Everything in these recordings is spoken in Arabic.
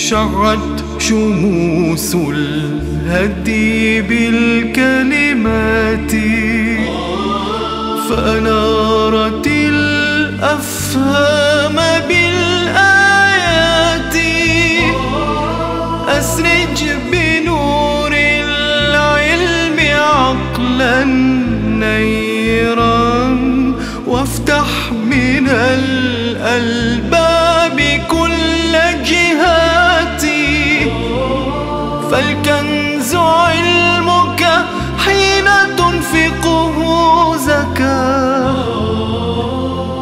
شعت شموس الهدي بالكلمات. فأنارت الأفهام بالآيات. أسرج بنور العلم عقلا نيرا وافتح من الألباب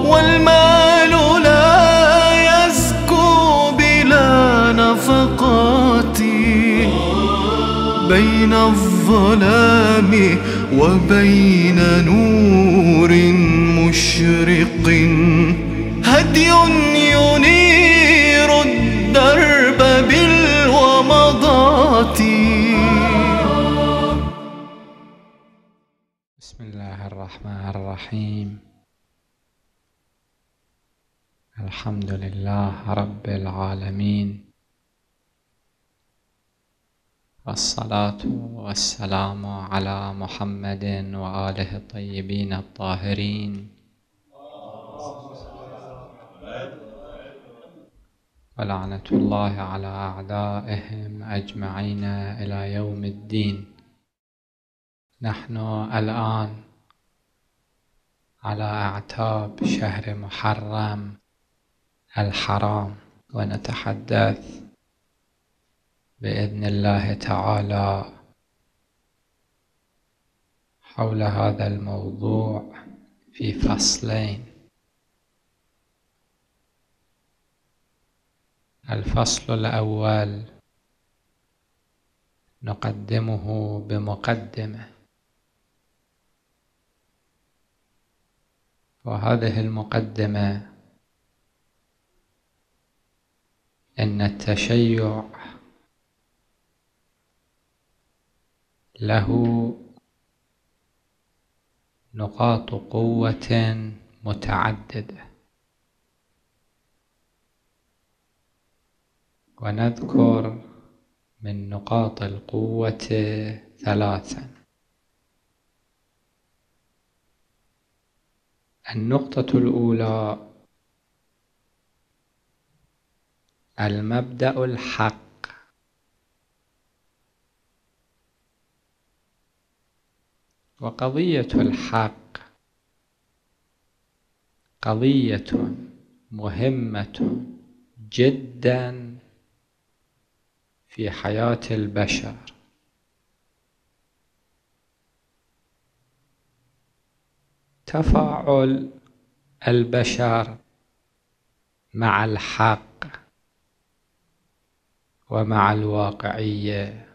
والمال لا يزكو بلا نفقات بين الظلام وبين نور مشرق. هدي ينير الرحمن الرحيم. الحمد لله رب العالمين. والصلاة والسلام على محمد وآله الطيبين الطاهرين. ولعنة الله على أعدائهم أجمعين إلى يوم الدين. نحن الآن على أعتاب شهر محرم الحرام ونتحدث بإذن الله تعالى حول هذا الموضوع في فصلين. الفصل الأول نقدمه بمقدمة. وهذه المقدمة أن التشيع له نقاط قوة متعددة. ونذكر من نقاط القوة ثلاثا. النقطة الأولى المبدأ الحق. وقضية الحق قضية مهمة جدا في حياة البشر. تفاعل البشر مع الحق ومع الواقعية.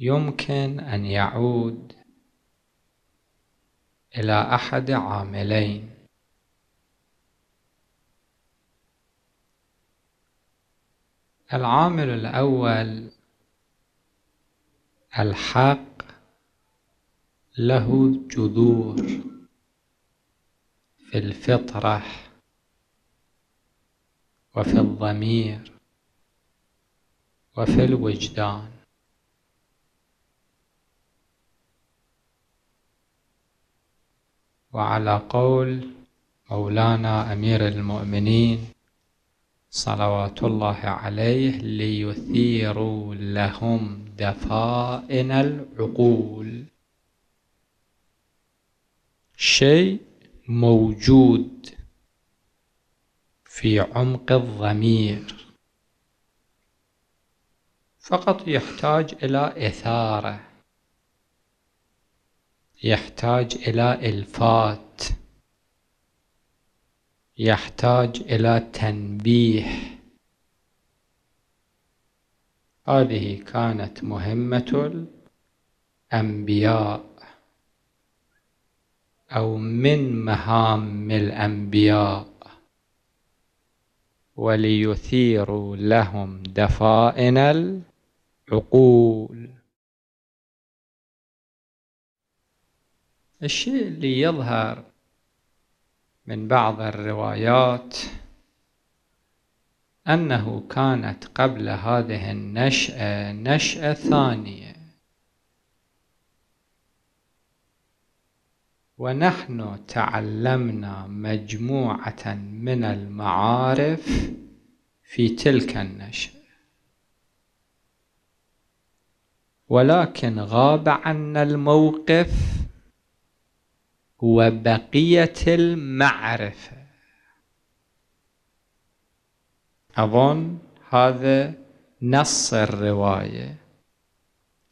يمكن أن يعود إلى أحد عاملين. العامل الأول الحق له جذور في الفطرة وفي الضمير وفي الوجدان. وعلى قول مولانا أمير المؤمنين صلوات الله عليه ليثيروا لهم دفائن العقول. شيء موجود في عمق الضمير. فقط يحتاج إلى إثارة يحتاج إلى إلفات يحتاج إلى تنبيه. هذه كانت مهمة الأنبياء. أو من مهام الأنبياء وليثيروا لهم دفائن العقول. الشيء اللي يظهر من بعض الروايات أنه كانت قبل هذه النشأة نشأة ثانية. ونحن تعلمنا مجموعة من المعارف في تلك النشأة ولكن غاب عنا الموقف وبقية المعرفة. أظن هذا نص الرواية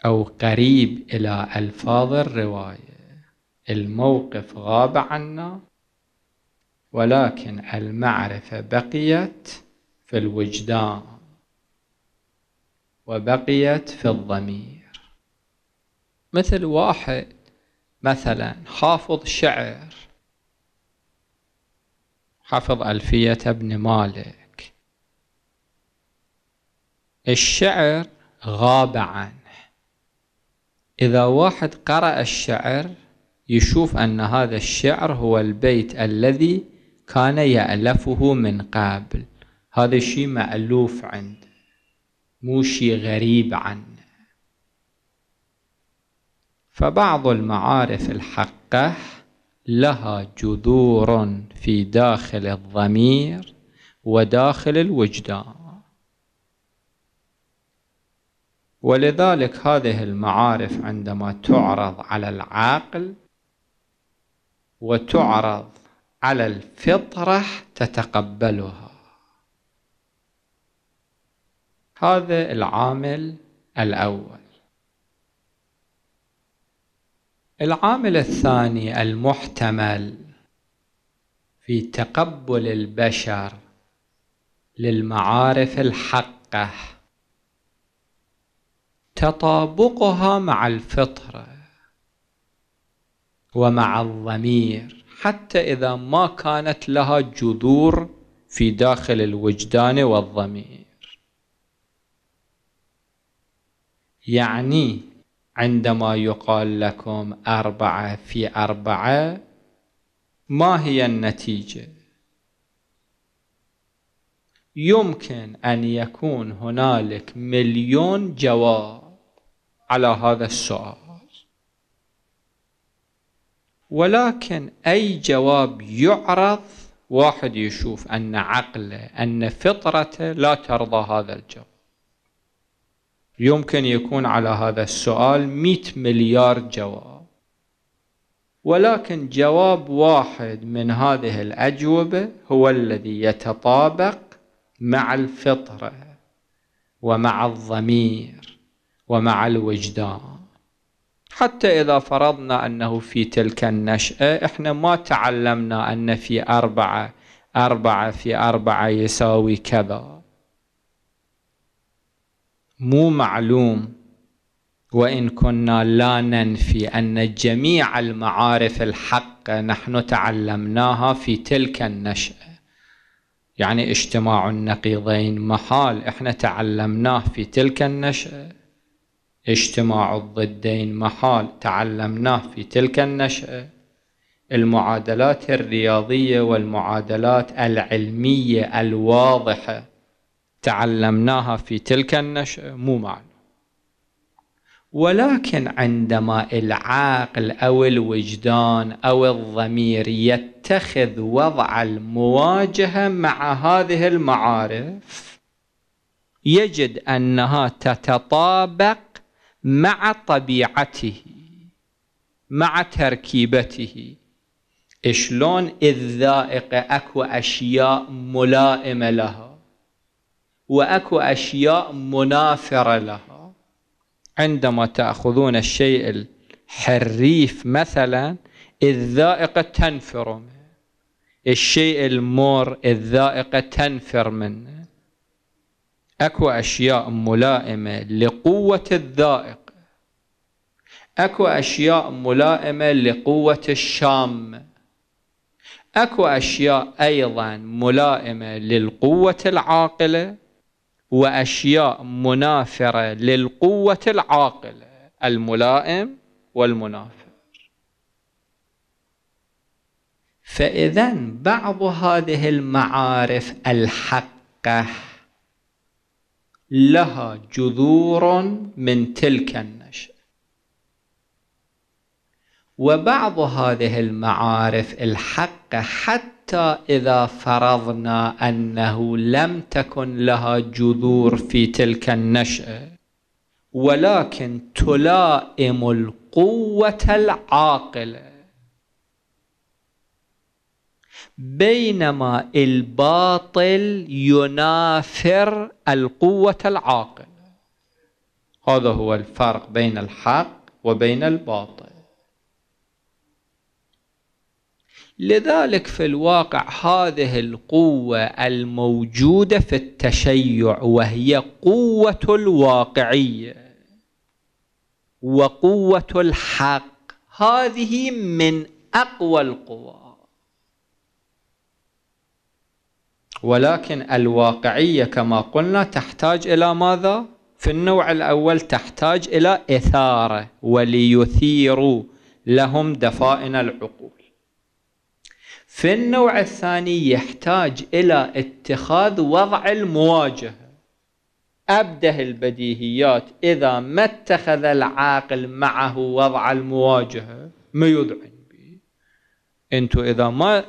أو قريب إلى ألفاظ الرواية. الموقف غاب عنا ولكن المعرفة بقيت في الوجدان وبقيت في الضمير. مثل واحد مثلا حافظ شعر حفظ ألفية ابن مالك. الشعر غاب عنه. إذا واحد قرأ الشعر يشوف أن هذا الشعر هو البيت الذي كان يألفه من قبل. هذا الشيء مألوف عنده مو شيء غريب عنه. فبعض المعارف الحقة لها جذور في داخل الضمير وداخل الوجدان. ولذلك هذه المعارف عندما تعرض على العقل وتعرض على الفطرة تتقبلها. هذا العامل الأول. العامل الثاني المحتمل في تقبل البشر للمعارف الحقة. تطابقها مع الفطرة. ومع الضمير. حتى إذا ما كانت لها جذور في داخل الوجدان والضمير. يعني عندما يقال لكم أربعة في أربعة ما هي النتيجة؟ يمكن أن يكون هنالك مليون جواب على هذا السؤال. ولكن أي جواب يعرض واحد يشوف أن عقله أن فطرته لا ترضى هذا الجواب يمكن يكون على هذا السؤال مئة مليار جواب. ولكن جواب واحد من هذه الأجوبة هو الذي يتطابق مع الفطرة ومع الضمير ومع الوجدان. حتى إذا فرضنا أنه في تلك النشأة إحنا ما تعلمنا أن في أربعة أربعة في أربعة يساوي كذا. مو معلوم. وإن كنا لا ننفي أن جميع المعارف الحقة نحن تعلمناها في تلك النشأة. يعني اجتماع النقيضين محال إحنا تعلمناه في تلك النشأة. اجتماع الضدين محال تعلمناه في تلك النشأة. المعادلات الرياضية والمعادلات العلمية الواضحة تعلمناها في تلك النشأة مو معلوم. ولكن عندما العقل أو الوجدان أو الضمير يتخذ وضع المواجهة مع هذه المعارف يجد أنها تتطابق مع طبيعته مع تركيبته. شلون الذائقة أكو أشياء ملائمة لها واكو اشياء منافرة لها. عندما تأخذون الشيء الحريف مثلا الذائقه تنفر منه. الشيء المر الذائقه تنفر منه. أكو أشياء ملائمة لقوة الذائقه أكو أشياء ملائمة لقوة الشامه أكو أشياء أيضا ملائمة للقوة العاقلة وأشياء منافرة للقوة العاقلة الملائم والمنافر. فاذا بعض هذه المعارف الحقة لها جذور من تلك النشأة. وبعض هذه المعارف الحق حتى إذا فرضنا أنه لم تكن لها جذور في تلك النشأة ولكن تلائم القوة العاقلة. بينما الباطل ينافر القوة العاقلة. هذا هو الفرق بين الحق وبين الباطل. لذلك في الواقع هذه القوة الموجودة في التشيع وهي قوة الواقعية وقوة الحق. هذه من أقوى القوى. ولكن الواقعية كما قلنا تحتاج إلى ماذا؟ في النوع الأول تحتاج إلى إثارة وليثيروا لهم دفائن العقول. في النوع الثاني يحتاج إلى اتخاذ وضع المواجهة. أبده البديهيات إذا ما اتخذ العاقل معه وضع المواجهة ما يذعن به أنتم إذا ما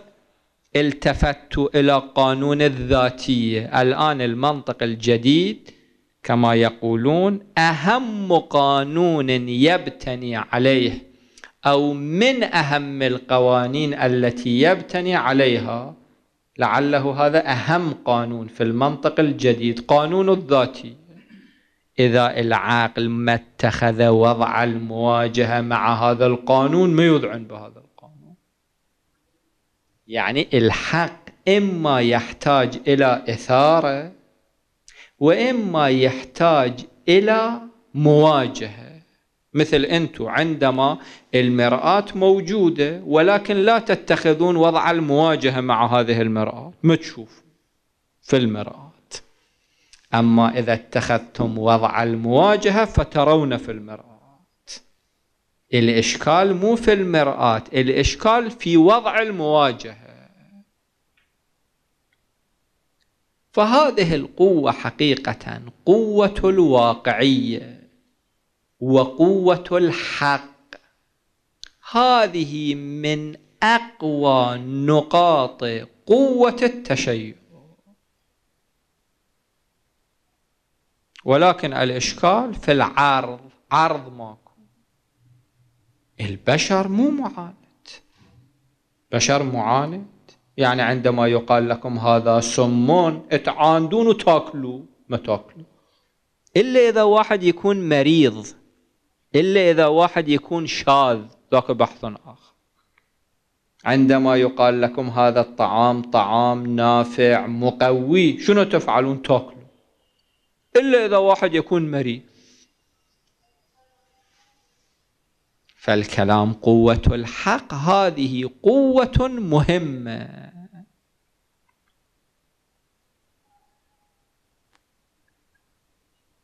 التفتوا إلى قانون الذاتية. الآن المنطق الجديد كما يقولون أهم قانون يبتني عليه أو من أهم القوانين التي يبتني عليها. لعله هذا أهم قانون في المنطق الجديد قانون الذاتي إذا العاقل ما اتخذ وضع المواجهة مع هذا القانون ما يذعن بهذا القانون. يعني الحق إما يحتاج إلى إثارة وإما يحتاج إلى مواجهة. مثل أنتم عندما المرآة موجودة ولكن لا تتخذون وضع المواجهة مع هذه المرآة. ما تشوفوا في المرآة؟ أما إذا اتخذتم وضع المواجهة فترون في المرآة. الإشكال مو في المرآة الإشكال في وضع المواجهة. فهذه القوة حقيقة قوة الواقعية وقوة الحق. هذه من أقوى نقاط قوة التشيع. ولكن الإشكال في العرض عرض ماكو. البشر مو معاند. بشر معاند؟ يعني عندما يقال لكم هذا سمون تعاندون وتاكلوا. ما تاكلوا. إلا إذا واحد يكون مريض إلا إذا واحد يكون شاذ ذاك بحث آخر. عندما يقال لكم هذا الطعام طعام نافع مقوي شنو تفعلون؟ تاكلوا. إلا إذا واحد يكون مريض. فالكلام قوة الحق هذه قوة مهمة.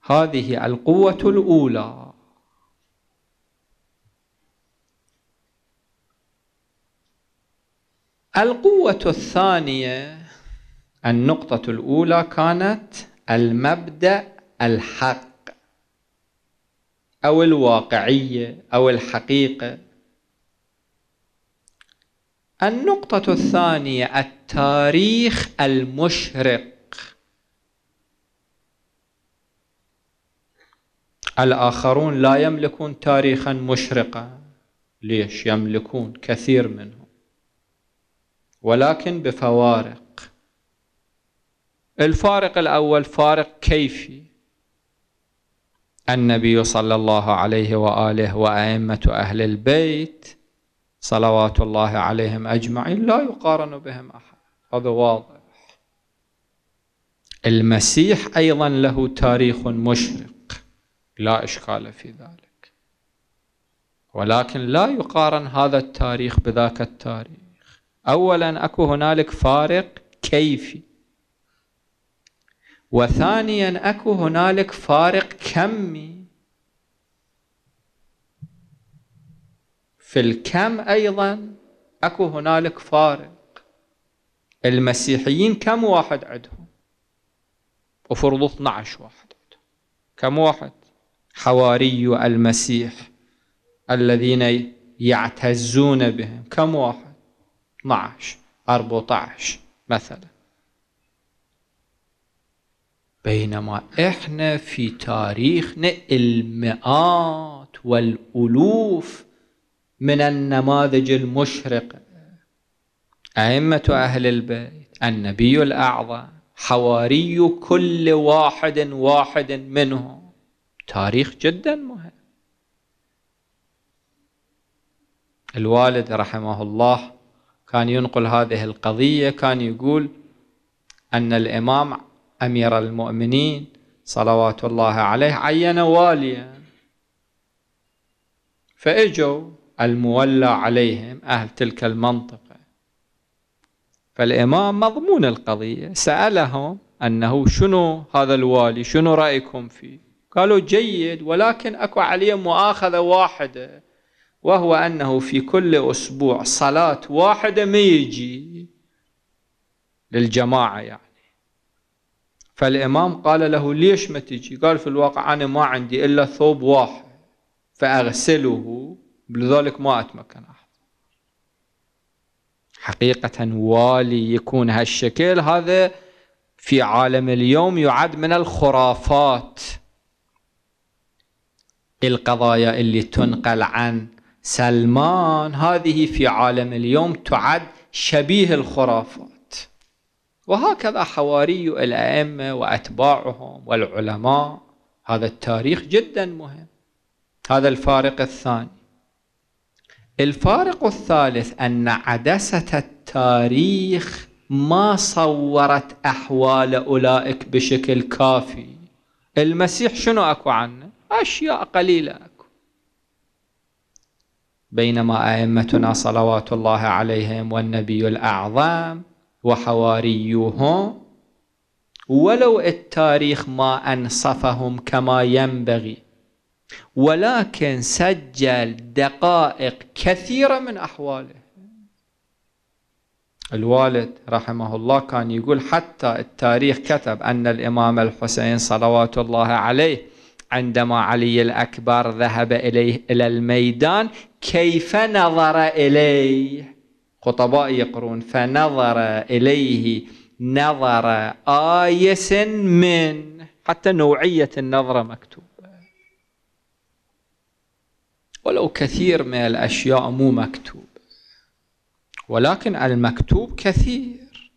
هذه القوة الأولى. القوة الثانية النقطة الأولى كانت المبدأ الحق. أو الواقعية أو الحقيقة. النقطة الثانية التاريخ المشرق. الآخرون لا يملكون تاريخا مشرقا. ليش؟ يملكون كثير منهم. ولكن بفوارق. الفارق الأول فارق كيفي. النبي صلى الله عليه وآله وأئمة أهل البيت صلوات الله عليهم أجمعين لا يقارن بهم أحد. هذا واضح. المسيح أيضا له تاريخ مشرق لا إشكال في ذلك. ولكن لا يقارن هذا التاريخ بذاك التاريخ. اولا أكو هنالك فارق كيفي. وثانيا اكو هنالك فارق كمي. في الكم أيضا اكو هنالك فارق. المسيحيين كم واحد عندهم؟ وفرض 12 واحد عندهم. كم واحد؟ حواري المسيح الذين يعتزون بهم. كم واحد؟ 12 14 مثلا. بينما إحنا في تاريخنا المئات والألوف من النماذج المشرقة. أئمة أهل البيت النبي الأعظم حواري كل واحد واحد منهم. تاريخ جدا مهم. الوالد رحمه الله كان ينقل هذه القضية كان يقول أن الإمام أمير المؤمنين صلوات الله عليه عين واليا فإجوا المولى عليهم أهل تلك المنطقة. فالإمام مضمون القضية سألهم أنه شنو هذا الوالي شنو رأيكم فيه؟ قالوا جيد ولكن أكو عليه مؤاخذة واحدة وهو أنه في كل أسبوع صلاة واحدة ما يجي للجماعة يعني. فالإمام قال له ليش ما تجي؟ قال في الواقع أنا ما عندي إلا ثوب واحد فأغسله لذلك ما أتمكن أحد. حقيقة والي يكون هالشكل هذا في عالم اليوم يعد من الخرافات القضايا اللي تنقل عن سلمان. هذه في عالم اليوم تعد شبيه الخرافات. وهكذا حواري الأئمة وأتباعهم والعلماء. هذا التاريخ جدا مهم. هذا الفارق الثاني. الفارق الثالث أن عدسة التاريخ ما صورت أحوال أولئك بشكل كافي. المسيح شنو أكو عنه؟ أشياء قليلة أكو. بينما أئمتنا صلوات الله عليهم والنبي الأعظم وحواريوهم ولو التاريخ ما أنصفهم كما ينبغي ولكن سجل دقائق كثيرة من أحواله. الوالد رحمه الله كان يقول حتى التاريخ كتب أن الإمام الحسين صلوات الله عليه عندما علي الأكبر ذهب إليه إلى الميدان كيف نظر إليه؟ خطباء يقرون. فنظر إليه نظر آيس من حتى نوعية النظرة مكتوبة ولو كثير من الأشياء مو مكتوب ولكن المكتوب كثير.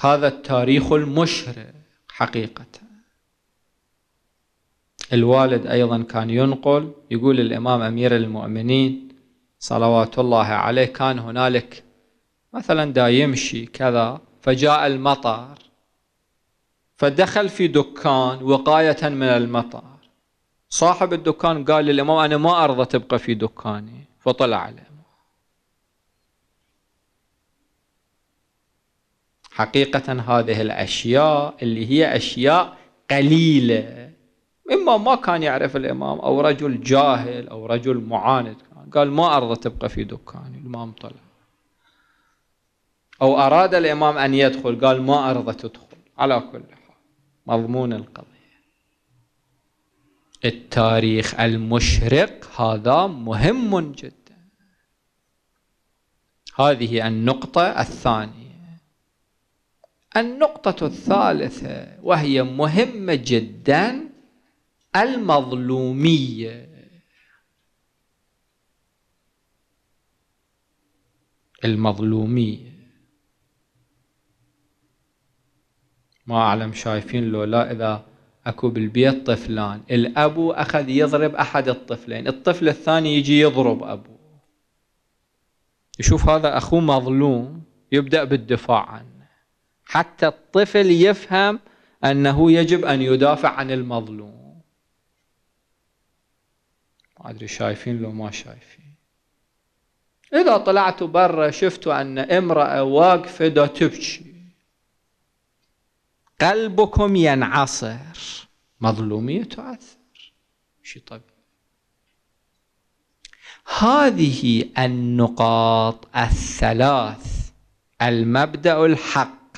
هذا التاريخ المشرق حقيقة. الوالد أيضا كان ينقل يقول الإمام أمير المؤمنين صلوات الله عليه كان هنالك مثلا دا يمشي كذا فجاء المطر فدخل في دكان وقاية من المطر صاحب الدكان قال للإمام أنا ما أرضى تبقى في دكاني فطلع عليه. حقيقة هذه الأشياء اللي هي أشياء قليلة. إما ما كان يعرف الإمام أو رجل جاهل أو رجل معاند. قال ما أرضى تبقى في دكاني الإمام طلع أو أراد الإمام أن يدخل قال ما أرضى تدخل. على كل حال مضمون القضية. التاريخ المشرق هذا مهم جدا. هذه النقطة الثانية. النقطة الثالثة وهي مهمة جدا المظلومية. المظلومية ما أعلم شايفين لو لا إذا أكو بالبيت طفلان. الأبو أخذ يضرب أحد الطفلين. الطفل الثاني يجي يضرب أبوه يشوف هذا أخوه مظلوم يبدأ بالدفاع عنه. حتى الطفل يفهم أنه يجب أن يدافع عن المظلوم. ما أدري شايفين لو ما شايفين. إذا طلعت برا شفت أن امرأة واقفة دا تبكي. قلبكم ينعصر. مظلومية تؤثر شيء طبيعي. هذه النقاط الثلاث. المبدأ الحق.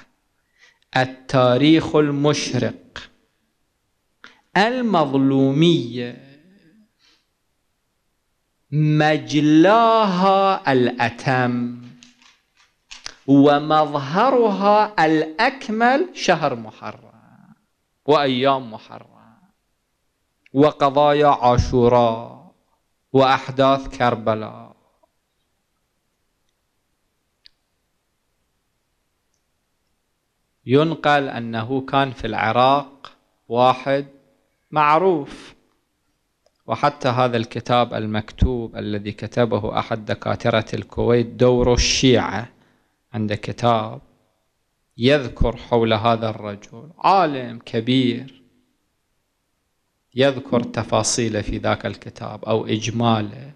التاريخ المشرق. المظلومية. مجلاها الأتم ومظهرها الأكمل شهر محرم وأيام محرم وقضايا عاشوراء وأحداث كربلاء. ينقل أنه كان في العراق واحد معروف وحتى هذا الكتاب المكتوب الذي كتبه أحد دكاترة الكويت دور الشيعة عنده كتاب يذكر حول هذا الرجل. عالم كبير يذكر تفاصيله في ذاك الكتاب أو إجماله.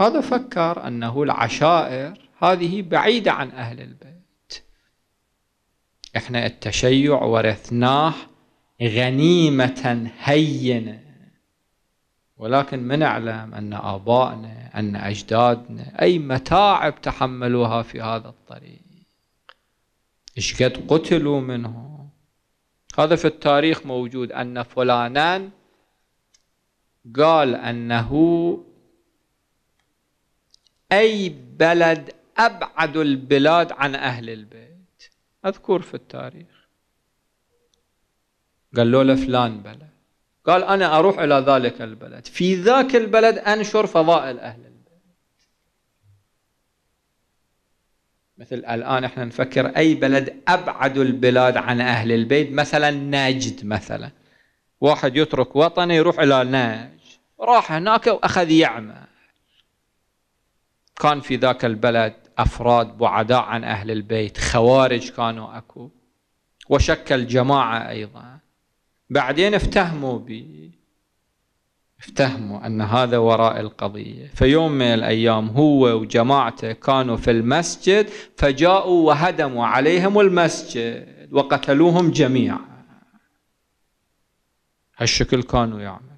هذا فكر أنه العشائر هذه بعيدة عن أهل البيت. إحنا التشيع ورثناه غنيمة هينة. ولكن من نعلم أن آبائنا أن أجدادنا أي متاعب تحملوها في هذا الطريق. إيش قد قتلوا منه هذا في التاريخ موجود. أن فلانا قال أنه أي بلد أبعد البلاد عن أهل البيت. أذكر في التاريخ. قال له فلان بلد. قال أنا أروح إلى ذلك البلد. في ذاك البلد أنشر فضائل أهل البيت. مثل الآن إحنا نفكر أي بلد أبعد البلاد عن أهل البيت مثلا نجد مثلا. واحد يترك وطنه يروح إلى نجد راح هناك وأخذ يعمل. كان في ذاك البلد أفراد بعداء عن أهل البيت خوارج كانوا أكو. وشكل جماعة أيضا. بعدين افتهموا بي. افتهموا أن هذا وراء القضية. فيوم من الأيام هو وجماعته كانوا في المسجد فجاءوا وهدموا عليهم المسجد وقتلوهم جميعا. هالشكل كانوا يعمل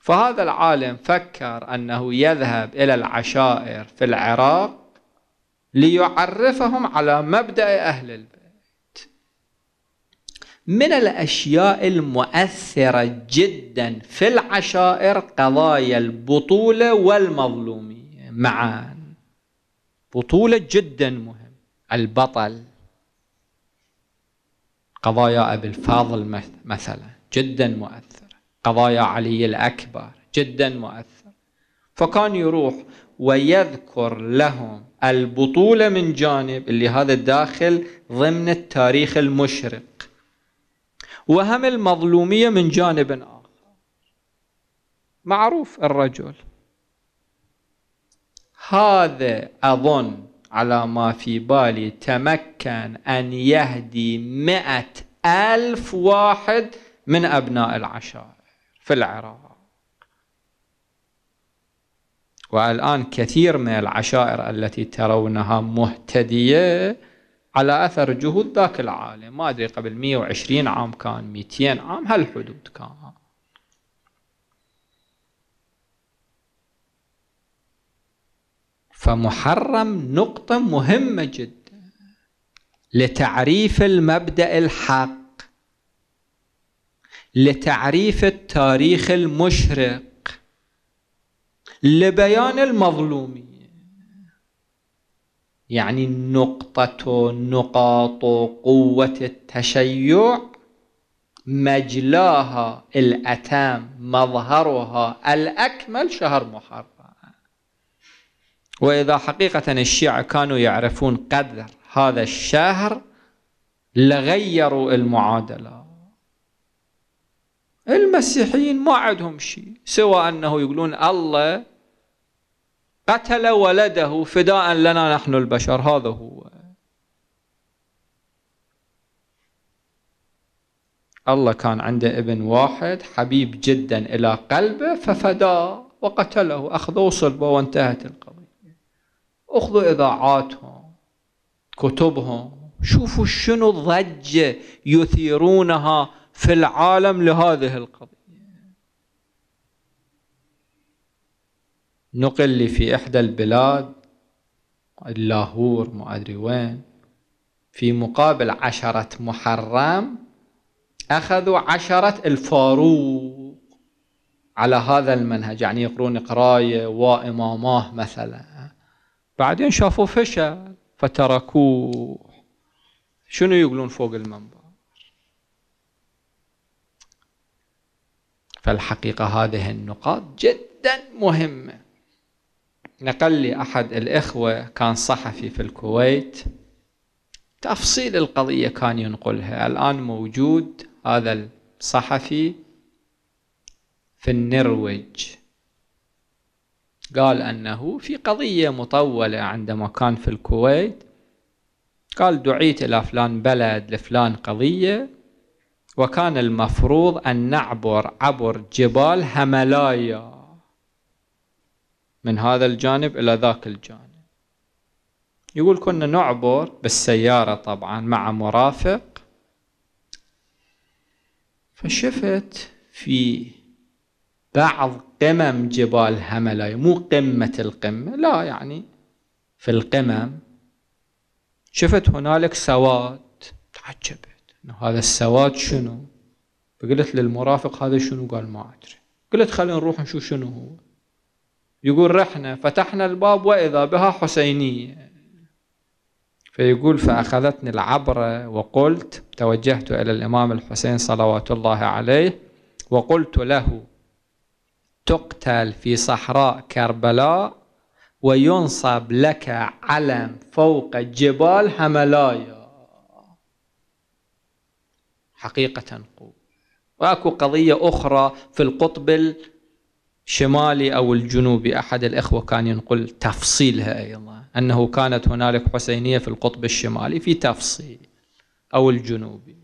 فهذا العالم فكر أنه يذهب إلى العشائر في العراق ليعرفهم على مبدأ أهل البيت. من الأشياء المؤثرة جدا في العشائر قضايا البطولة والمظلومية. معا. بطولة جدا مهم. البطل. قضايا أبي الفاضل مثلا. جدا مؤثره قضايا علي الأكبر. جدا مؤثر. فكان يروح ويذكر لهم البطولة من جانب اللي هذا داخل ضمن التاريخ المشرق. وهم المظلومية من جانب آخر. معروف الرجل. هذا أظن على ما في بالي تمكن أن يهدي مئة ألف واحد من أبناء العشائر في العراق. والآن كثير من العشائر التي ترونها مهتدية على أثر جهود ذاك العالم. ما أدري قبل 120 عام كان 200 عام هالحدود كان؟ فمحرم نقطة مهمة جدا لتعريف المبدأ الحق لتعريف التاريخ المشرق لبيان المظلومين. يعني نقطة نقاط قوة التشيع مجلاها الأتام مظهرها الأكمل شهر محرم. وإذا حقيقة الشيعة كانوا يعرفون قدر هذا الشهر لغيروا المعادلة. المسيحيين ما عندهم شيء سوى أنه يقولون الله قتل ولده فداء لنا نحن البشر. هذا هو. الله كان عنده ابن واحد حبيب جدا إلى قلبه ففداه وقتله. أخذوا صلبة وانتهت القضية. أخذوا إذاعاتهم كتبهم. شوفوا شنو ضجة يثيرونها في العالم لهذه القضية. نقل لي في إحدى البلاد اللاهور ما أدري وين في مقابل عشرة محرم أخذوا عشرة الفاروق على هذا المنهج يعني يقرون قراية وإماماه مثلا. بعدين شافوا فشل فتركوه. شنو يقولون فوق المنبر؟ فالحقيقة هذه النقاط جدا مهمة. نقل لي أحد الإخوة كان صحفي في الكويت. تفصيل القضية كان ينقلها. الآن موجود هذا الصحفي في النرويج. قال أنه في قضية مطولة عندما كان في الكويت. قال دعيت إلى فلان بلد لفلان قضية. وكان المفروض أن نعبر عبر جبال هملايا من هذا الجانب إلى ذاك الجانب. يقول كنا نعبر بالسيارة طبعا مع مرافق. فشفت في بعض قمم جبال هملايا مو قمة القمة لا يعني في القمم. شفت هنالك سواد. تعجبت. إنه هذا السواد شنو؟ فقلت للمرافق هذا شنو؟ قال ما أدري. قلت خلينا نروح نشوف شنو هو. يقول رحنا فتحنا الباب وإذا بها حسينية. فيقول فأخذتني العبره وقلت توجهت إلى الإمام الحسين صلوات الله عليه وقلت له تقتل في صحراء كربلاء وينصب لك علم فوق جبال هملايا. حقيقة قوة. وأكو قضية أخرى في القطب الشمالي أو الجنوبي أحد الإخوة كان ينقل تفصيلها أيضا أنه كانت هنالك حسينية في القطب الشمالي في تفصيل أو الجنوبي.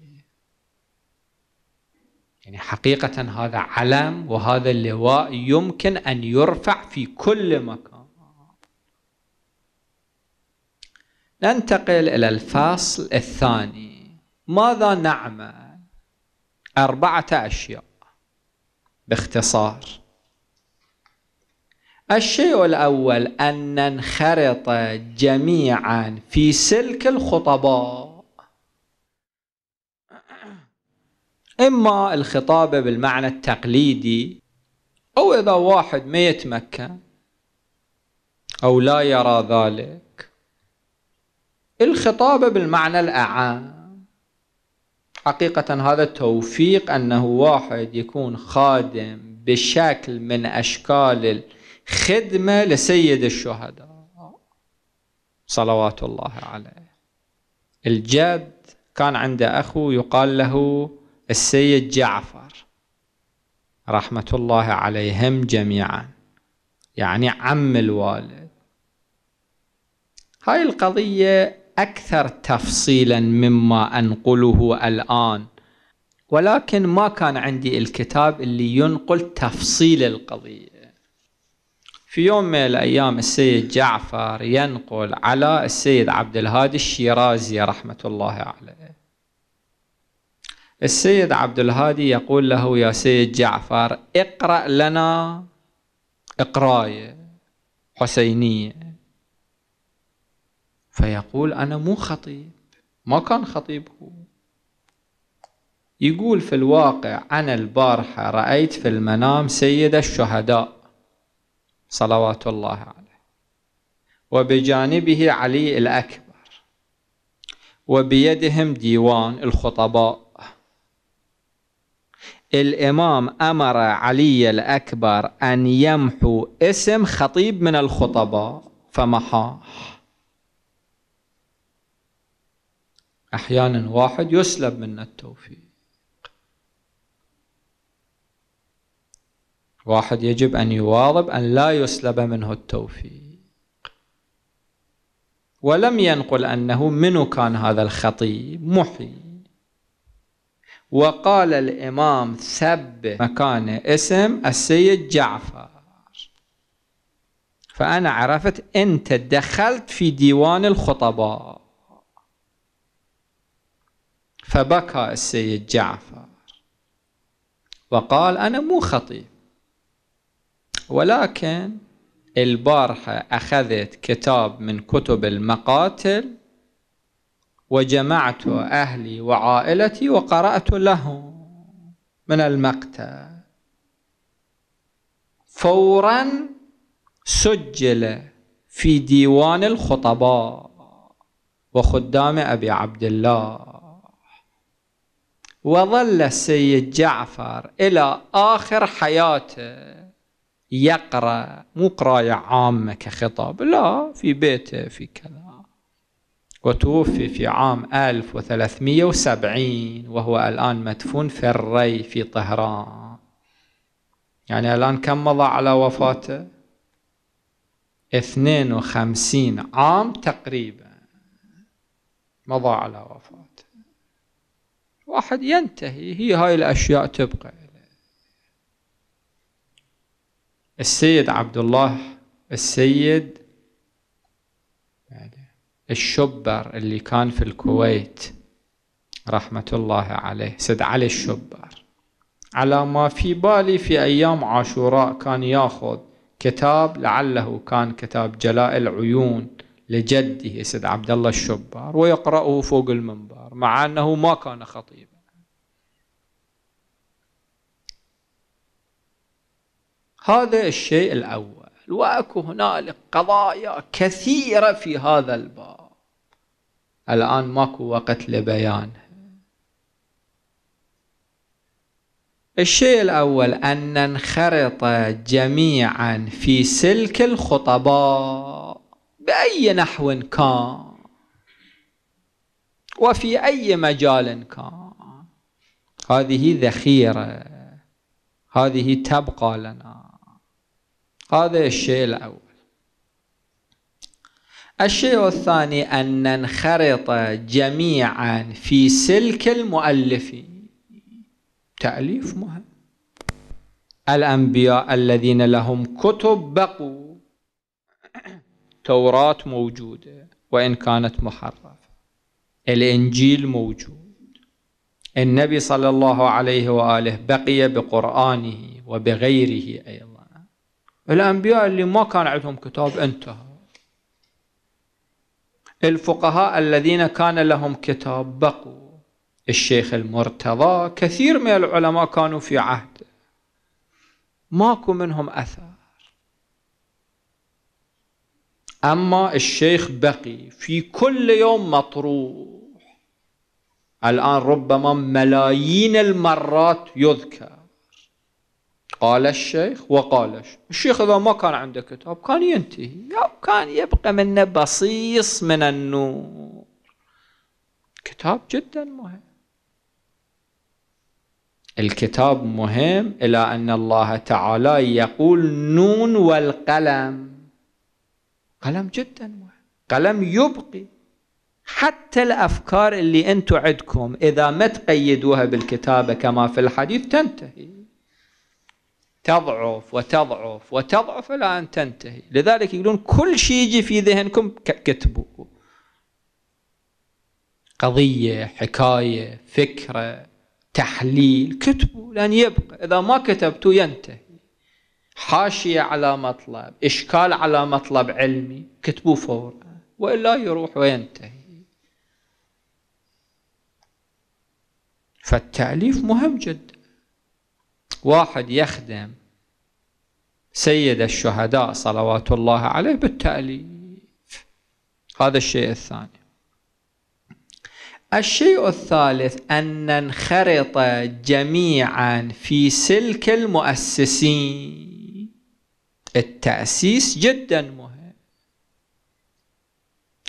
يعني حقيقة هذا علم وهذا اللواء يمكن أن يرفع في كل مكان. ننتقل إلى الفصل الثاني. ماذا نعمل؟ أربعة أشياء باختصار. الشيء الأول أن ننخرط جميعا في سلك الخطباء. إما الخطابة بالمعنى التقليدي أو إذا واحد ما يتمكن أو لا يرى ذلك. الخطابة بالمعنى الأعام حقيقة هذا توفيق أنه واحد يكون خادم بشكل من أشكال الخدمة لسيد الشهداء. صلوات الله عليه. الجد كان عنده أخو يقال له السيد جعفر. رحمة الله عليهم جميعا. يعني عم الوالد. هاي القضية أكثر تفصيلا مما أنقله الآن. ولكن ما كان عندي الكتاب اللي ينقل تفصيل القضية. في يوم من الأيام السيد جعفر ينقل على السيد عبد الهادي الشيرازي رحمة الله عليه. السيد عبد الهادي يقول له يا سيد جعفر اقرأ لنا إقراية حسينية. فيقول أنا مو خطيب ما كان خطيب هو. يقول في الواقع أنا البارحة رأيت في المنام سيد الشهداء. صلوات الله عليه. وبجانبه علي الأكبر. وبيدهم ديوان الخطباء. الإمام أمر علي الأكبر أن يمحو اسم خطيب من الخطباء فمحاه أحيانا واحد يسلب منا التوفيق. واحد يجب أن يواظب أن لا يسلب منه التوفيق. ولم ينقل أنه منو كان هذا الخطيب؟ محي. وقال الإمام ثب مكان اسم السيد جعفر. فأنا عرفت أنت دخلت في ديوان الخطباء. فبكى السيد جعفر. وقال أنا مو خطيب. ولكن البارحة أخذت كتاب من كتب المقاتل وجمعت أهلي وعائلتي وقرأت لهم من المقتل. فورا سجل في ديوان الخطباء وخدام أبي عبد الله. وظل السيد جعفر إلى آخر حياته. يقرأ مو قراية عامة كخطاب لا في بيته في كذا. وتوفي في عام 1370 وهو الآن مدفون في الري في طهران. يعني الآن كم مضى على وفاته؟ 52 عام تقريبا مضى على وفاته. واحد ينتهي هي هاي الأشياء تبقى. السيد عبد الله السيد الشبر اللي كان في الكويت رحمة الله عليه سيد علي الشبر. على ما في بالي في أيام عاشوراء كان ياخذ كتاب لعله كان كتاب جلاء العيون لجده سيد عبد الله الشبار ويقرأه فوق المنبر مع أنه ما كان خطيبا هذا الشيء الأول. وأكو هنالك قضايا كثيرة في هذا الباب. الآن ماكو وقت لبيانها الشيء الأول أن ننخرط جميعا في سلك الخطباء بأي نحو كان. وفي أي مجال كان. هذه ذخيرة. هذه تبقى لنا. هذا الشيء الأول. الشيء الثاني أن ننخرط جميعا في سلك المؤلفين. تأليف مهم. الأنبياء الذين لهم كتب بقوا. توراة موجودة وإن كانت محرفة. الإنجيل موجود. النبي صلى الله عليه وآله بقي بقرآنه وبغيره أيضا. الأنبياء اللي ما كان عندهم كتاب انتهى. الفقهاء الذين كان لهم كتاب بقوا. الشيخ المرتضى كثير من العلماء كانوا في عهده ماكو منهم أثر. أما الشيخ بقي في كل يوم مطروح. الآن ربما ملايين المرات يذكر. قال الشيخ وقال الشيخ الشيخ إذا ما كان عنده كتاب كان ينتهي. أو كان يبقى منه بصيص من النور. كتاب جدا مهم. الكتاب مهم إلى أن الله تعالى يقول نون والقلم. قلم جدا مهم. قلم يبقي. حتى الأفكار اللي أنتم عندكم إذا ما تقيدوها بالكتابة كما في الحديث تنتهي. تضعف وتضعف وتضعف إلى أن تنتهي. لذلك يقولون كل شيء يجي في ذهنكم كتبوا. قضية حكاية فكرة تحليل كتبوا. لأن يبقى إذا ما كتبتوا ينتهي. حاشية على مطلب إشكال على مطلب علمي كتبوا فورا. وإلا يروح وينتهي. فالتأليف مهم جدا. واحد يخدم سيد الشهداء صلوات الله عليه بالتأليف. هذا الشيء الثاني. الشيء الثالث أن ننخرط جميعا في سلك المؤسسين. التأسيس جدا مهم.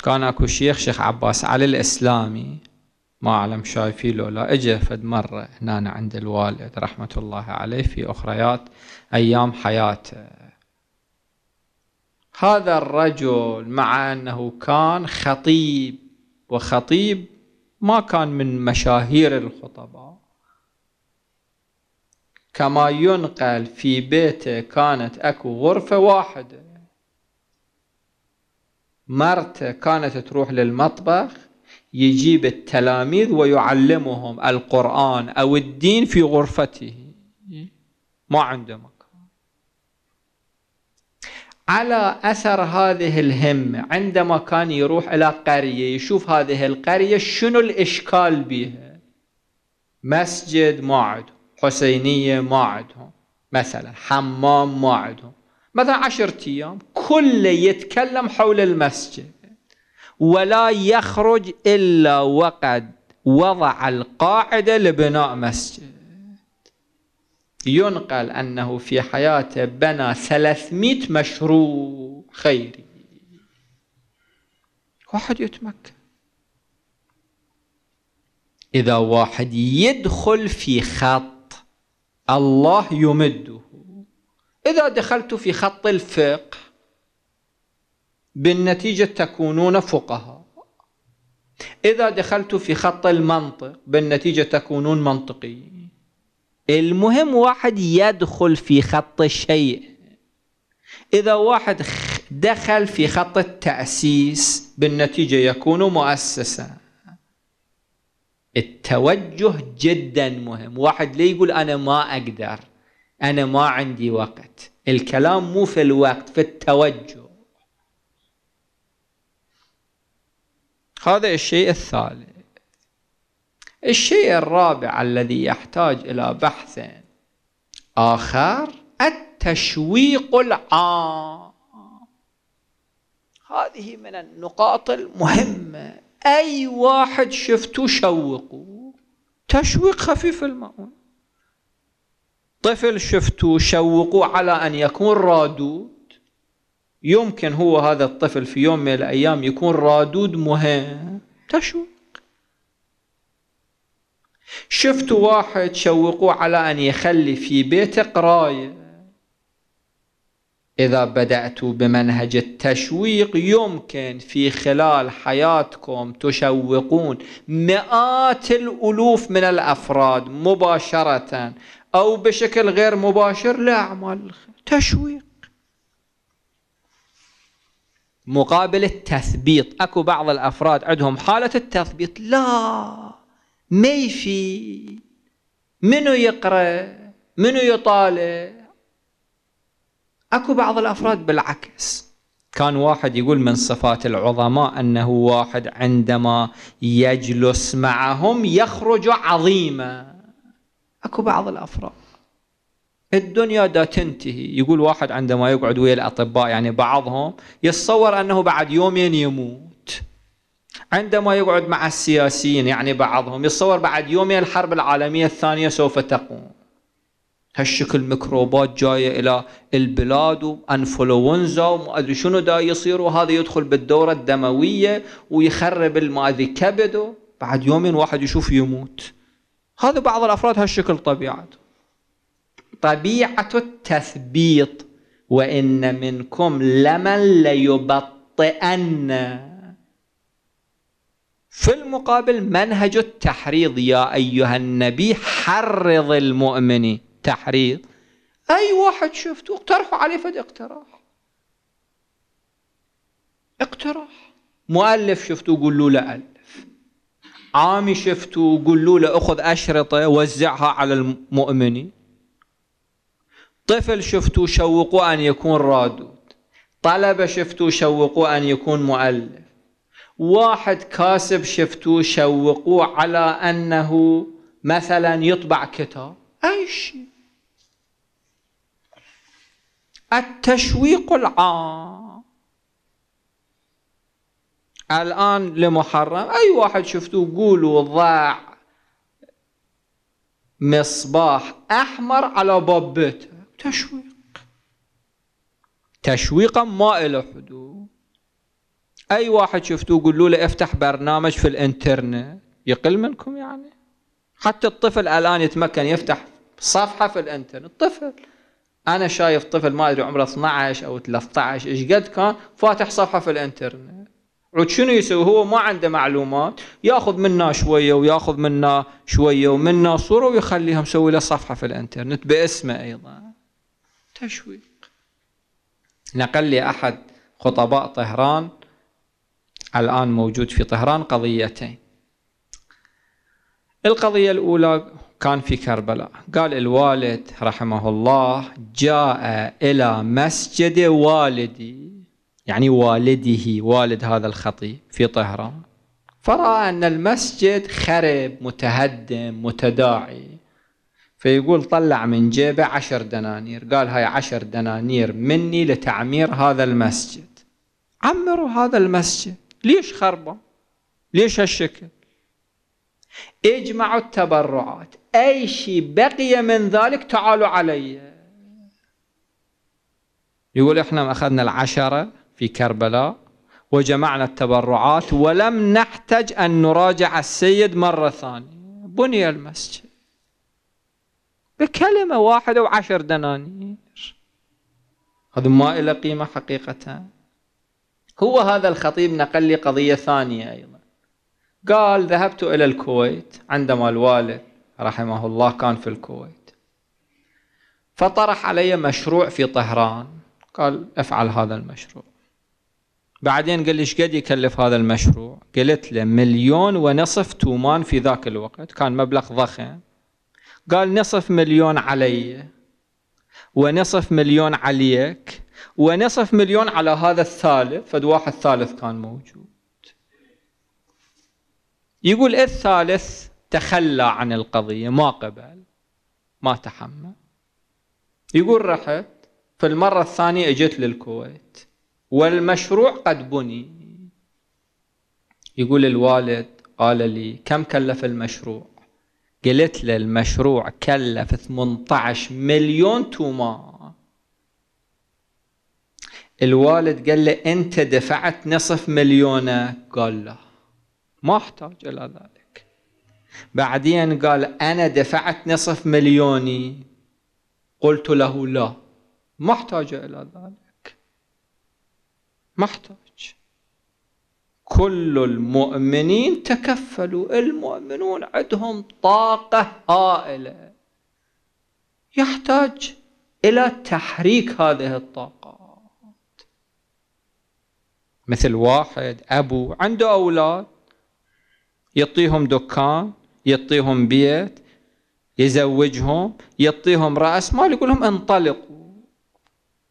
كان أكو شيخ شيخ عباس علي الإسلامي ما أعلم شايفي له لا إجا فد مرة هنا عند الوالد رحمة الله عليه في أخريات أيام حياته. هذا الرجل مع أنه كان خطيب وخطيب ما كان من مشاهير الخطباء. كما ينقل في بيته كانت أكو غرفة واحدة. مرته كانت تروح للمطبخ يجيب التلاميذ ويعلمهم القرآن أو الدين في غرفته. ما عنده مكان على أثر هذه الهمة عندما كان يروح إلى قرية يشوف هذه القرية شنو الإشكال بها؟ مسجد ما عنده حسينية ما عندهم مثلا حمام ما عندهم. مثلا عشرة أيام كله يتكلم حول المسجد. ولا يخرج إلا وقد وضع القاعدة لبناء مسجد. ينقل أنه في حياته بنى 300 مشروع خيري. واحد يتمكن. إذا واحد يدخل في خط الله يمده. إذا دخلت في خط الفقه بالنتيجة تكونون فقهاء. إذا دخلت في خط المنطق بالنتيجة تكونون منطقيين. المهم واحد يدخل في خط الشيء إذا واحد دخل في خط التأسيس بالنتيجة يكون مؤسسا. التوجه جدا مهم. واحد ليه يقول أنا ما أقدر أنا ما عندي وقت. الكلام مو في الوقت في التوجه. هذا الشيء الثالث. الشيء الرابع الذي يحتاج إلى بحث آخر التشويق العام. هذه من النقاط المهمة. أي واحد شفتوا شوقوا تشويق خفيف المؤون طفل شفتوا شوقوا على أن يكون رادود. يمكن هو هذا الطفل في يوم من الأيام يكون رادود مهم. تشويق شفتوا واحد شوقوا على أن يخلي في بيته قراية. إذا بدأتوا بمنهج التشويق يمكن في خلال حياتكم تشوقون مئات الألوف من الأفراد مباشرة أو بشكل غير مباشر لأعمال الخير تشويق. مقابل التثبيط. أكو بعض الأفراد عندهم حالة التثبيط. لا ما يفي منو يقرأ؟ منو يطالع؟ أكو بعض الأفراد بالعكس. كان واحد يقول من صفات العظماء أنه واحد عندما يجلس معهم يخرج عظيما. أكو بعض الأفراد. الدنيا دا تنتهي. يقول واحد عندما يقعد ويا الأطباء يعني بعضهم يتصور أنه بعد يومين يموت. عندما يقعد مع السياسيين يعني بعضهم يتصور بعد يومين الحرب العالمية الثانية سوف تقوم. هالشكل ميكروبات جاية إلى البلاد وأنفلونزا وما أدري شنو دا يصير وهذا يدخل بالدورة الدموية ويخرب ما ادري كبده. بعد يومين واحد يشوف يموت. هذا بعض الأفراد هالشكل طبيعته. طبيعة التثبيط وإن منكم لمن ليبطئن. في المقابل منهج التحريض يا أيها النبي حرض المؤمنين تحريض. أي واحد شفته اقترحوا عليه فد اقتراح. اقتراح. مؤلف شفتوا قولوا له ألف عامي شفتوا قولوا له أخذ أشرطة وزعها على المؤمنين. طفل شفتوا شوقوا أن يكون رادود. طلبة شفتوا شوقوا أن يكون مؤلف. واحد كاسب شفتوا شوقوا على أنه مثلا يطبع كتاب. أي شيء. التشويق العام. الآن لمحرم. أي واحد شفتوه قولوا ضاع مصباح أحمر على باب تشويق. تشويقا ما إلى حدود. أي واحد شفتوه قولوا له افتح برنامج في الإنترنت. يقل منكم يعني؟ حتى الطفل الآن يتمكن يفتح صفحة في الإنترنت. طفل. أنا شايف طفل ما أدري عمره 12 أو 13 إيش قد كان؟ فاتح صفحة في الإنترنت. عود شنو يسوي؟ هو ما عنده معلومات. ياخذ منا شوية وياخذ منا شوية ومنا صورة ويخليها مسوي له صفحة في الإنترنت باسمه أيضا. تشويق. نقل لي احد خطباء طهران الآن موجود في طهران قضيتين. القضية الأولى كان في كربلاء. قال الوالد رحمه الله جاء إلى مسجد والدي يعني والده والد هذا الخطيب في طهران. فرأى أن المسجد خرب متهدم متداعي. فيقول طلع من جيبه عشر دنانير. قال هاي عشر دنانير مني لتعمير هذا المسجد. عمروا هذا المسجد. ليش خربه ليش هالشكل؟ اجمعوا التبرعات. أي شيء بقي من ذلك تعالوا علي. يقول إحنا أخذنا العشرة في كربلاء وجمعنا التبرعات ولم نحتج أن نراجع السيد مرة ثانية. بني المسجد. بكلمة واحدة وعشر دنانير. هذا ما له قيمة حقيقة. هو هذا الخطيب نقل لي قضية ثانية أيضا. قال ذهبت إلى الكويت عندما الوالد رحمه الله كان في الكويت. فطرح علي مشروع في طهران. قال افعل هذا المشروع. بعدين قال لي إيش قد يكلف هذا المشروع؟ قلت له مليون ونصف تومان في ذاك الوقت. كان مبلغ ضخم. قال نصف مليون علي ونصف مليون عليك ونصف مليون على هذا الثالث فد واحد ثالث كان موجود. يقول الثالث؟ تخلى عن القضية ما قبل ما تحمل. يقول رحت في المرة الثانية إجت للكويت والمشروع قد بني. يقول الوالد قال لي كم كلف المشروع؟ قلت له المشروع كلف 18 مليون تومان الوالد قال له أنت دفعت نصف مليونك قال لا ما أحتاج إلى ذلك. بعدين قال أنا دفعت نصف مليوني. قلت له لا ما أحتاج إلى ذلك. ما أحتاج. كل المؤمنين تكفلوا المؤمنون عندهم طاقة هائلة. يحتاج إلى تحريك هذه الطاقات. مثل واحد أبو عنده أولاد يعطيهم دكان يعطيهم بيت يزوجهم يعطيهم رأس مال يقول لهم انطلقوا.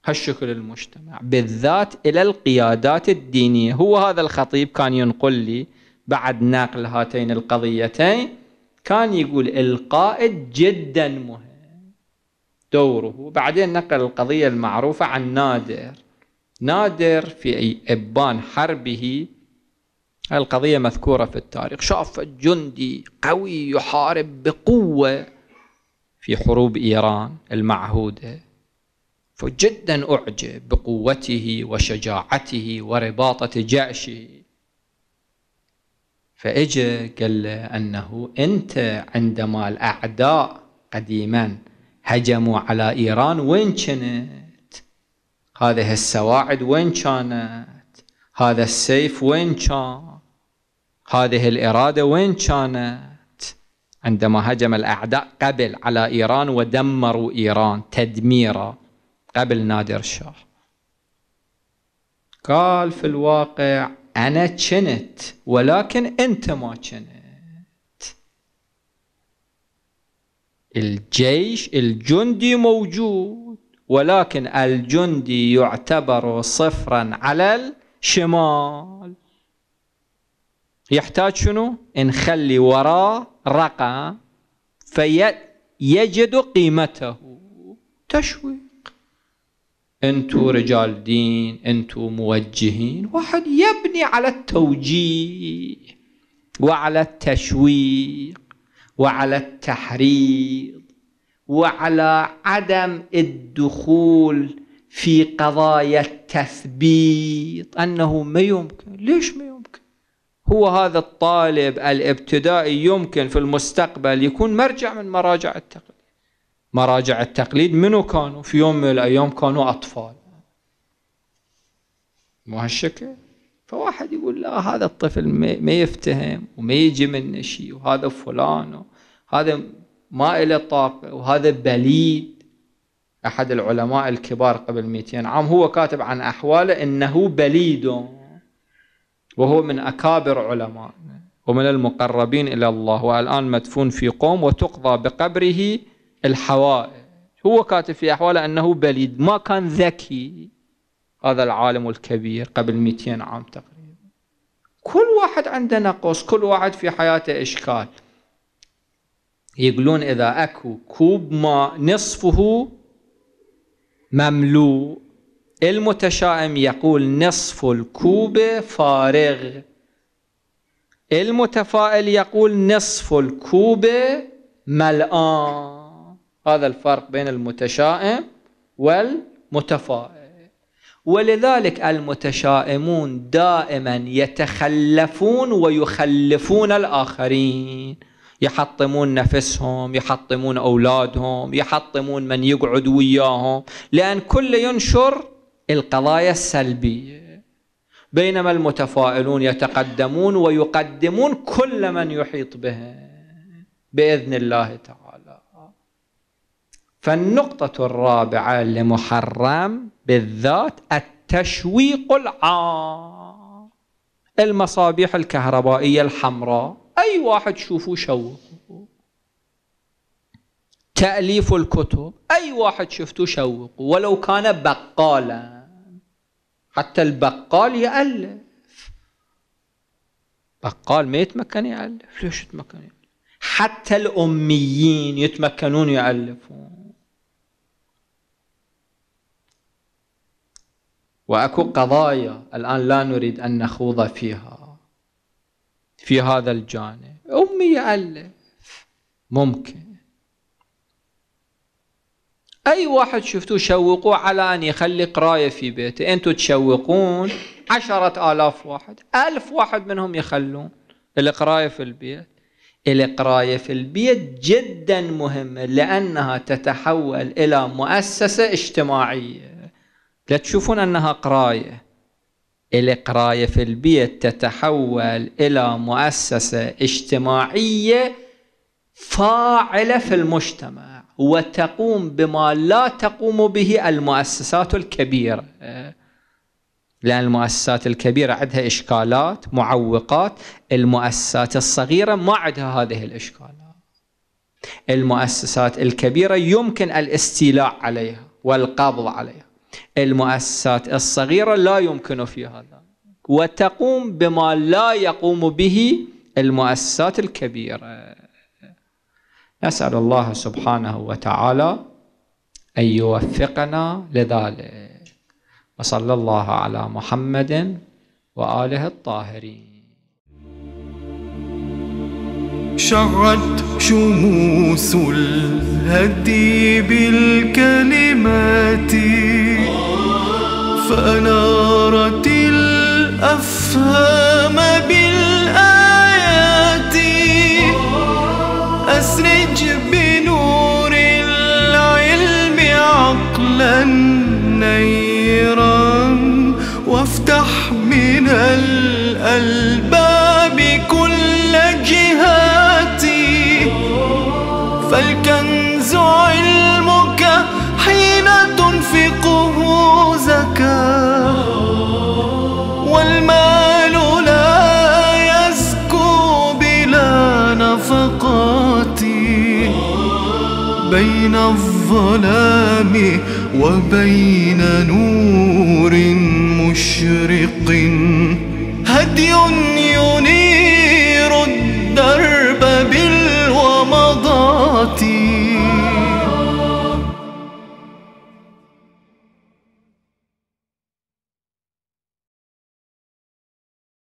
هالشكل المجتمع. بالذات إلى القيادات الدينية. هو هذا الخطيب كان ينقل لي بعد نقل هاتين القضيتين. كان يقول القائد جدا مهم. دوره. بعدين نقل القضية المعروفة عن نادر. نادر في إبان حربه. القضية مذكورة في التاريخ. شاف جندي قوي يحارب بقوة في حروب إيران المعهودة. فجدا أعجب بقوته وشجاعته ورباطة جأشه فإجا قال له أنه أنت عندما الأعداء قديما هجموا على إيران وين كنت؟ هذه السواعد وين كانت؟ هذا السيف وين كان؟ هذه الإرادة وين كانت؟ عندما هجم الأعداء قبل على إيران ودمروا إيران تدميرا. قبل نادر شاه قال في الواقع أنا كنت ولكن أنت ما كنت. الجيش الجندي موجود ولكن الجندي يعتبر صفرا على الشمال. يحتاج شنو؟ نخلي وراه رقم فيجد قيمته. تشويق انتو رجال دين انتو موجهين واحد يبني على التوجيه وعلى التشويق وعلى التحريض وعلى عدم الدخول في قضايا التثبيت انه ما يمكن ليش ما يمكن هو هذا الطالب الابتدائي يمكن في المستقبل يكون مرجع من مراجع التقليد مراجع التقليد منو كانوا؟ في يوم من الأيام كانوا أطفال. مو هالشكل؟ فواحد يقول لا هذا الطفل ما يفتهم وما يجي منه شيء وهذا فلان هذا ما له طاقة وهذا بليد. أحد العلماء الكبار قبل 200 عام هو كاتب عن أحواله إنه بليد وهو من أكابر علماء ومن المقربين إلى الله والآن مدفون في قوم وتقضى بقبره الحوائج. هو كاتب في أحواله أنه بليد ما كان ذكي. هذا العالم الكبير قبل 200 عام تقريبا. كل واحد عنده نقص كل واحد في حياته إشكال. يقولون إذا أكو كوب ماء نصفه مملوء. المتشائم يقول نصف الكوب فارغ. المتفائل يقول نصف الكوب ملآن هذا الفرق بين المتشائم والمتفائل. ولذلك المتشائمون دائما يتخلفون ويخلفون الآخرين. يحطمون نفسهم يحطمون أولادهم يحطمون من يقعد وياهم لأن كل ينشر القضايا السلبية. بينما المتفائلون يتقدمون ويقدمون كل من يحيط بهم بإذن الله تعالى. فالنقطة الرابعة لمحرم بالذات التشويق العام. المصابيح الكهربائية الحمراء. أي واحد شوفوا شوقوا تأليف الكتب. أي واحد شفتوا شوقوا ولو كان بقالا. حتى البقال يألف. بقال ما يتمكن يألف. ليش يتمكن يألف؟ حتى الأميين يتمكنون يألفون. وأكو قضايا الآن لا نريد أن نخوض فيها في هذا الجانب. أمي يألف. ممكن. أي واحد شفتوه شوقوه على أن يخلي قراية في بيته؟ أنتوا تشوقون؟ عشرة آلاف واحد. ألف واحد منهم يخلون. القراية في البيت. القراية في البيت جدا مهمة لأنها تتحول إلى مؤسسة اجتماعية. لا تشوفون أنها قراية. القراية في البيت تتحول إلى مؤسسة اجتماعية فاعلة في المجتمع وتقوم بما لا تقوم به المؤسسات الكبيرة. لأن المؤسسات الكبيرة عندها إشكالات معوقات. المؤسسات الصغيرة ما عندها هذه الإشكالات. المؤسسات الكبيرة يمكن الاستيلاء عليها والقبض عليها. المؤسسات الصغيرة لا يمكن في هذا. وتقوم بما لا يقوم به المؤسسات الكبيرة. نسأل الله سبحانه وتعالى أن يوفقنا لذلك. وصلى الله على محمد وآله الطاهرين. شعت شموس الهدي بالكلمات فأنارت الأفهام بالآيات. أسرج بنور العلم عقلا نيرا وافتح من الألباب علمك حين تنفقه زكاة والمال لا يزكو بلا نفقات. بين الظلام وبين نور مشرق. هدي